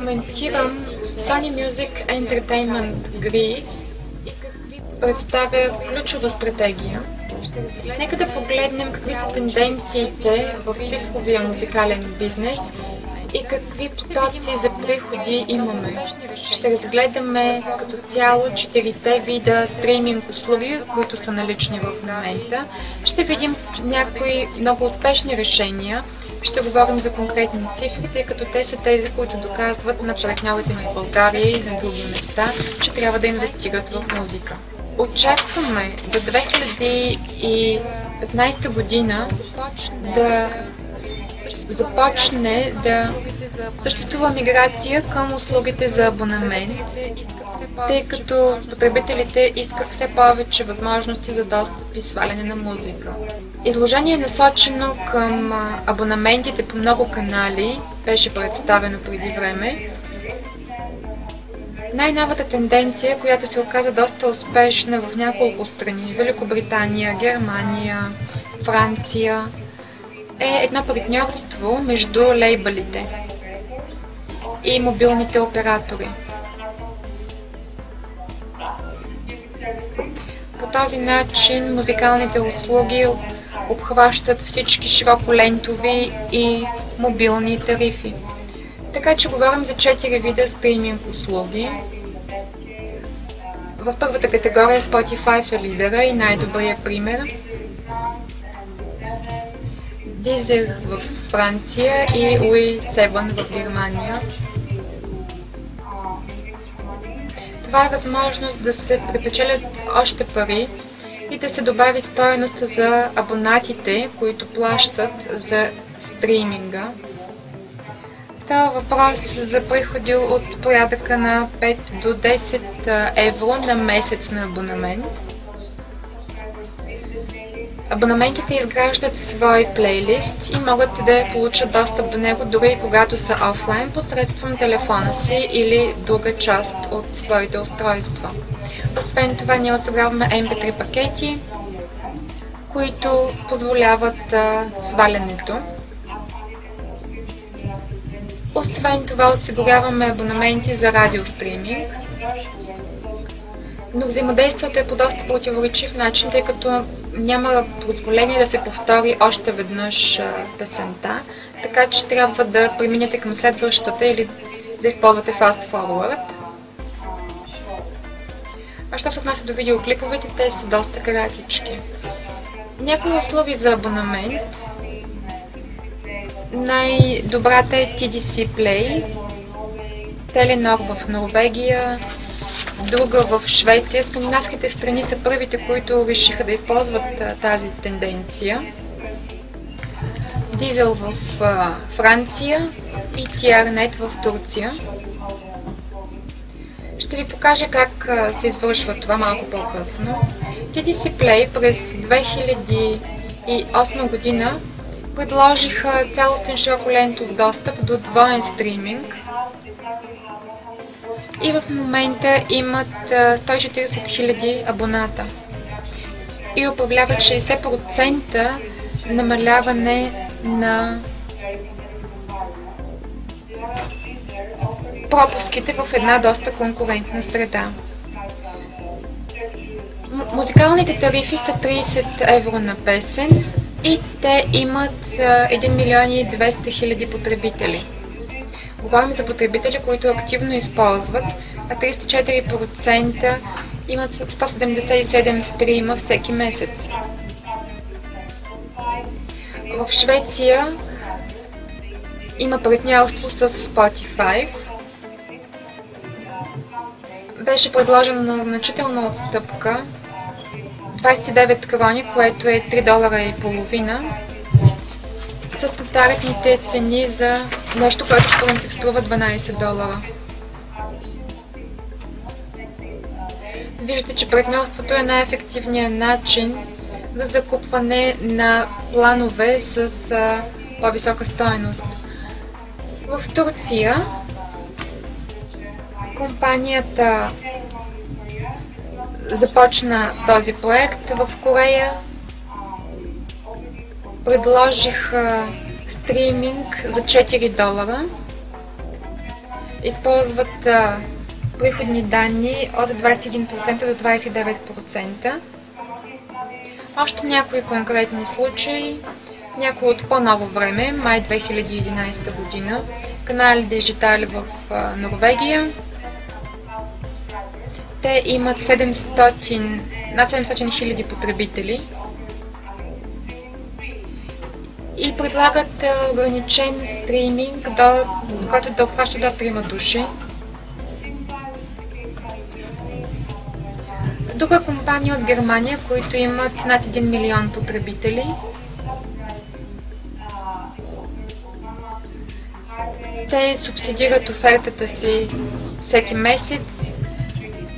коментирам Sony Music Entertainment Greece представя ключова стратегия. Нека да погледнем какви са тенденциите в цифровия музикален бизнес и какви потоци за приходи имаме. Ще разгледаме като цяло четирите вида стриминг услуги, които са налични в момента. Ще видим някои много успешни решения. Ще говорим за конкретни цифри, тъй като те са тези, които доказват на партньорите в България и на други места, че трябва да инвестират в музика. Очакваме до 2015 година да започне да съществува миграция към услугите за абонамент, тъй като потребителите искат все повече възможности за достъп и сваляне на музика. Изложение е насочено към абонаментите по много канали, беше представено преди време. Най-новата тенденция, която се оказа доста успешна в няколко страни Великобритания, Германия, Франция, е едно партньорство между лейбълите и мобилните оператори. По този начин музикалните услуги обхващат всички широколентови и мобилни тарифи. Така че говорим за 4 вида стриминг услуги. В първата категория Spotify е лидера и най-добрият пример. Deezer в Франция и UI 7 в Германия. Това е възможност да се припечелят още пари и да се добави стоеност за абонатите, които плащат за стриминга. Става въпрос за приходи от порядъка на 5 до 10 евро на месец на абонамент. Абонаментите изграждат свой плейлист и могат да получат достъп до него дори когато са офлайн посредством телефона си или друга част от своите устройства. Освен това, ние осигуряваме MP3 пакети, които позволяват свалянето. Освен това, осигуряваме абонаменти за радиостриминг, но взаимодействието е по доста противоречив начин, тъй като няма позволение да се повтори още веднъж песента, така че трябва да преминете към следващата или да използвате fast forward. А що се отнася до видеоклиповете, те са доста кратички. Някои услуги за абонамент. Най-добрата е TDC Play, Telenor в Норвегия, друга в Швеция. Скандинавските страни са първите, които решиха да използват тази тенденция. Дизел в Франция и TRNet в Турция. Ще ви покажа как се извършва това малко по-късно. TDC Play през 2008 година предложиха цялостен широколентов достъп до двоен стриминг и в момента имат 140 000 абоната и управляват 60% намаляване на пропуските в една доста конкурентна среда. Музикалните тарифи са 30 евро на песен и те имат 1 милион и 200 хиляди потребители. Говорим за потребители, които активно използват, а 34% имат 177 стрима всеки месец. В Швеция има партньорство с Spotify. Беше предложена значителна отстъпка 29 крони, което е 3 долара и половина с стандартните цени за нещо, което в принцип струва 12 долара. Виждате, че партньорството е най-ефективният начин за закупване на планове с по-висока стоеност. В Турция компанията започна този проект. В Корея предложих стриминг за 4 долара. използват приходни данни от 21% до 29%. Още някои конкретни случаи. Някои от по-ново време, май 2011 година, канали Дижитали в Норвегия. Те имат 700, над 700 хиляди потребители и предлагат ограничен стриминг, до, който да обхваща до 3 души. Друга компания от Германия, които имат над 1 милион потребители. Те субсидират офертата си всеки месец,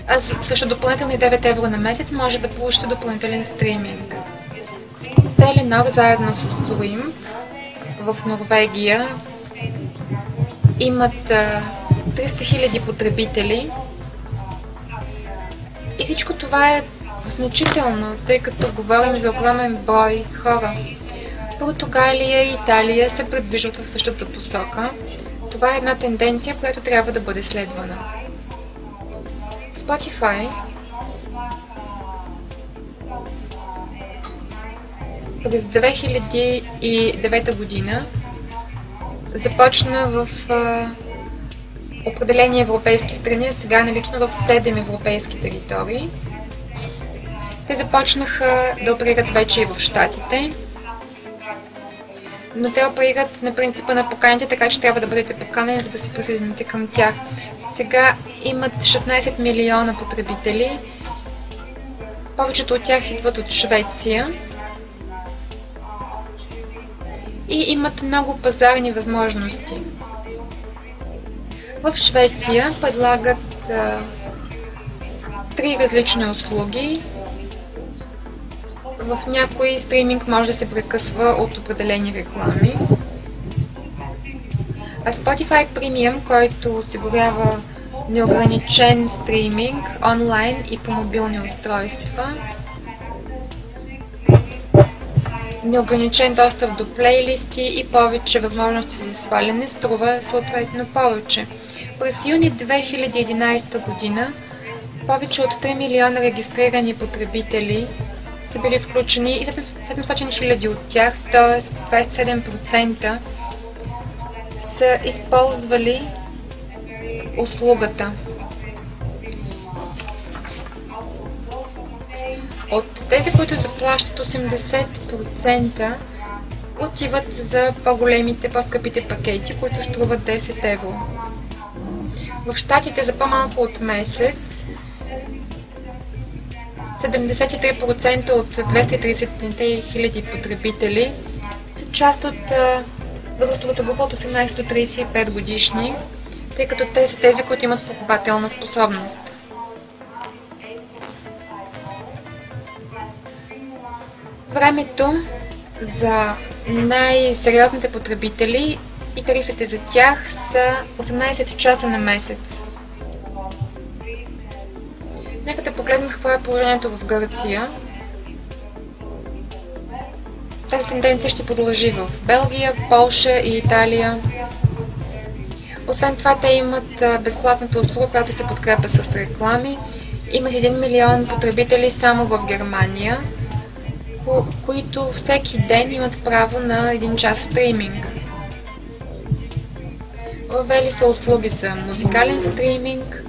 а също допълнителни 9 евро на месец може да получите допълнителен стриминг. Теленор заедно с Swim в Норвегия имат 300 000 потребители и всичко това е значително, тъй като говорим за огромен брой хора. Португалия и Италия се предвижват в същата посока. Това е една тенденция, която трябва да бъде следвана. Spotify през 2009 година започна в определени европейски страни, а сега е налично в 7 европейски територии. Те започнаха да оперират вече и в Штатите, но те оперират на принципа на поканите, така че трябва да бъдете поканени, за да се присъедините към тях. Сега имат 16 милиона потребители. Повечето от тях идват от Швеция и имат много пазарни възможности. В Швеция предлагат а, три различни услуги. В някой стриминг може да се прекъсва от определени реклами. А Spotify Premium, който осигурява неограничен стриминг онлайн и по мобилни устройства, неограничен достъп до плейлисти и повече възможности за сваляне струва съответно повече. През юни 2011 година повече от 3 милиона регистрирани потребители са били включени и 700 хиляди от тях, т.е. 27% са използвали услугата. Тези, които заплащат 80%, отиват за по-големите, по-скъпите пакети, които струват 10 евро. В Штатите за по-малко от месец 73% от 230 хиляди потребители са част от възрастовата група от 18 до 35 годишни, тъй като те са тези, които имат покупателна способност. Времето за най-сериозните потребители и тарифите за тях са 18 часа на месец. Нека да погледнем какво е положението в Гърция. Тази тенденция ще продължи в Белгия, Полша и Италия. Освен това, те имат безплатната услуга, която се подкрепя с реклами. Имат 1 милион потребители само в Германия, които всеки ден имат право на 1 час стриминг. Въвели са услуги за музикален стриминг.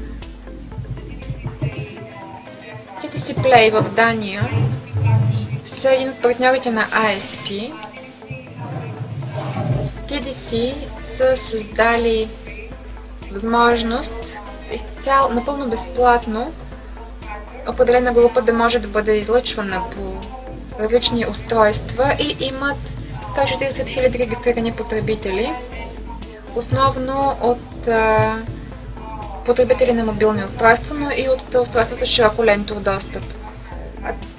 TTC Play в Дания са един от партньорите на ASP. TDC са създали възможност изцяло, напълно безплатно определена група да може да бъде излъчвана по различни устройства и имат 140 000 регистрирани потребители основно от а, потребители на мобилни устройства, но и от устройства с широко лентов достъп.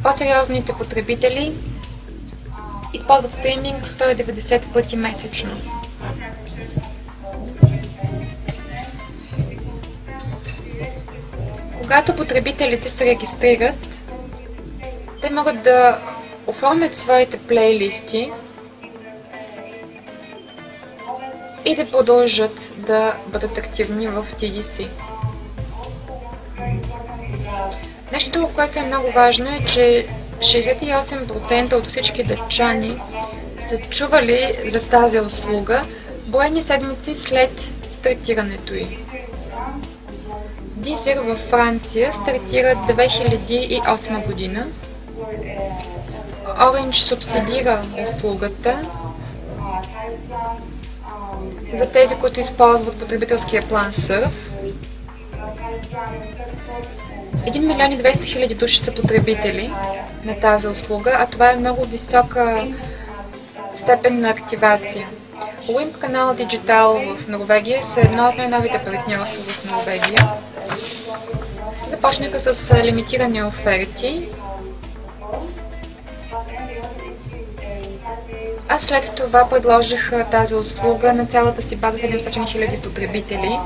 По-сериозните потребители използват стриминг 190 пъти месечно. Когато потребителите се регистрират, те могат да оформят своите плейлисти и да продължат да бъдат активни в TDC. Нещо, което е много важно е, че 68% от всички дъчани са чували за тази услуга броени седмици след стартирането й. Дизер във Франция стартира 2008 година. Orange субсидира услугата за тези, които използват потребителския план Surf. 1 милион и 200 хиляди души са потребители на тази услуга, а това е много висока степен на активация. Wimp канал Digital в Норвегия са едно от най-новите партньорства в Норвегия. Започнаха с лимитирани оферти, а след това предложиха тази услуга на цялата си база 700 000 потребители.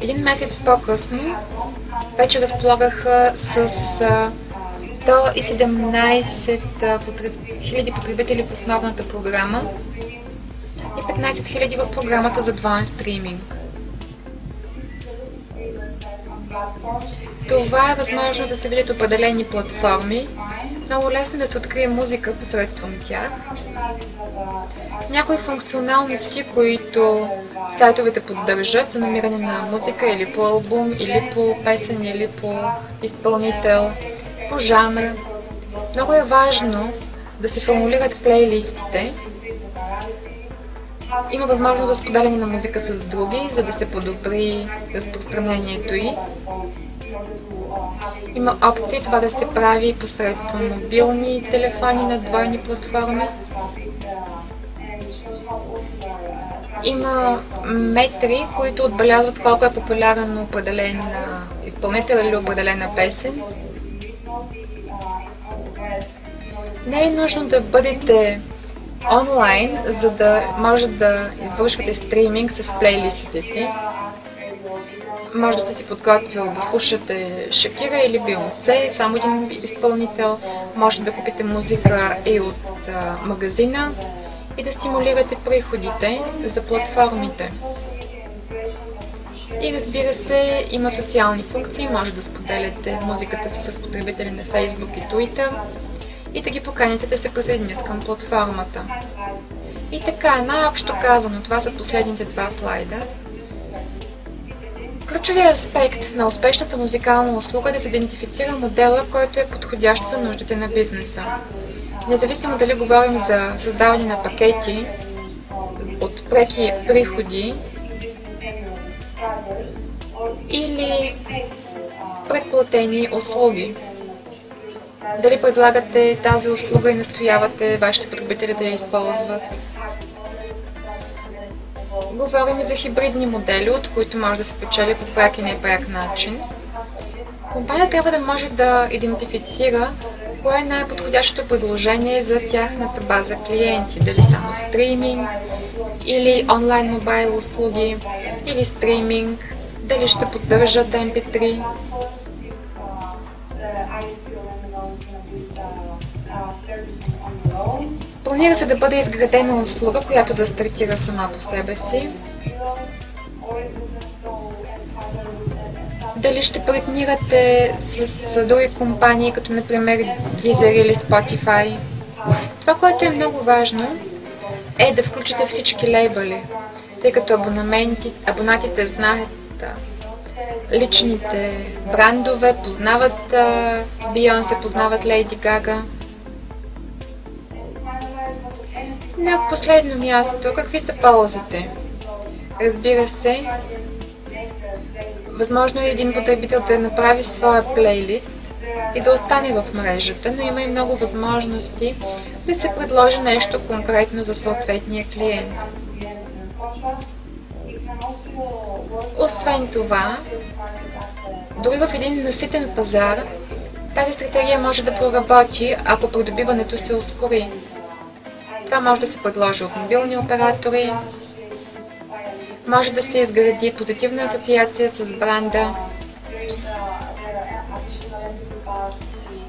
Един месец по-късно вече разполагаха с 117 000 потребители в основната програма и 15 000 в програмата за двоен стриминг. Това е възможно да се видят определени платформи. Много лесно да се открие музика посредством тях. Някои функционалности, които сайтовете поддържат за намиране на музика или по албум, или по песен, или по изпълнител, по жанр. Много е важно да се формулират плейлистите. Има възможност за споделяне на музика с други, за да се подобри разпространението й. Има опции това да се прави посредством мобилни телефони на двойни платформи. Има метри, които отбелязват колко е популярен определен изпълнител или определена песен. Не е нужно да бъдете онлайн, за да може да извършвате стриминг с плейлистите си. Може да сте си подготвил да слушате Шакира или Бионсе, само един изпълнител. Може да купите музика и от а, магазина и да стимулирате приходите за платформите. И разбира се, има социални функции. Може да споделяте музиката си с потребители на Facebook и Twitter и да ги поканите да се присъединят към платформата. И така, най-общо казано, това са последните два слайда. Ключовият аспект на успешната музикална услуга е да се идентифицира модела, който е подходящ за нуждите на бизнеса. Независимо дали говорим за създаване на пакети от преки приходи или предплатени услуги. Дали предлагате тази услуга и настоявате вашите потребители да я използват? Говорим и за хибридни модели, от които може да се печели по пряк и непряк начин. Компания трябва да може да идентифицира кое е най-подходящото предложение за тяхната база клиенти. Дали само стриминг, или онлайн мобайл услуги, или стриминг, дали ще поддържат MP3. Планира се да бъде изградена услуга, която да стартира сама по себе си. Дали ще партнирате с други компании, като например Deezer или Spotify. Това, което е много важно, е да включите всички лейбъли, тъй като абонатите знаят личните брандове, познават Бионсе, познават Лейди Гага. На последно място, какви са ползите? Разбира се, възможно е един потребител да направи своя плейлист и да остане в мрежата, но има и много възможности да се предложи нещо конкретно за съответния клиент. Освен това, дори в един наситен пазар, тази стратегия може да проработи, ако придобиването се ускори. Това може да се предложи от мобилни оператори, може да се изгради позитивна асоциация с бранда.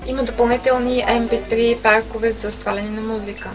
Има допълнителни MP3 паркове за сваляне на музика.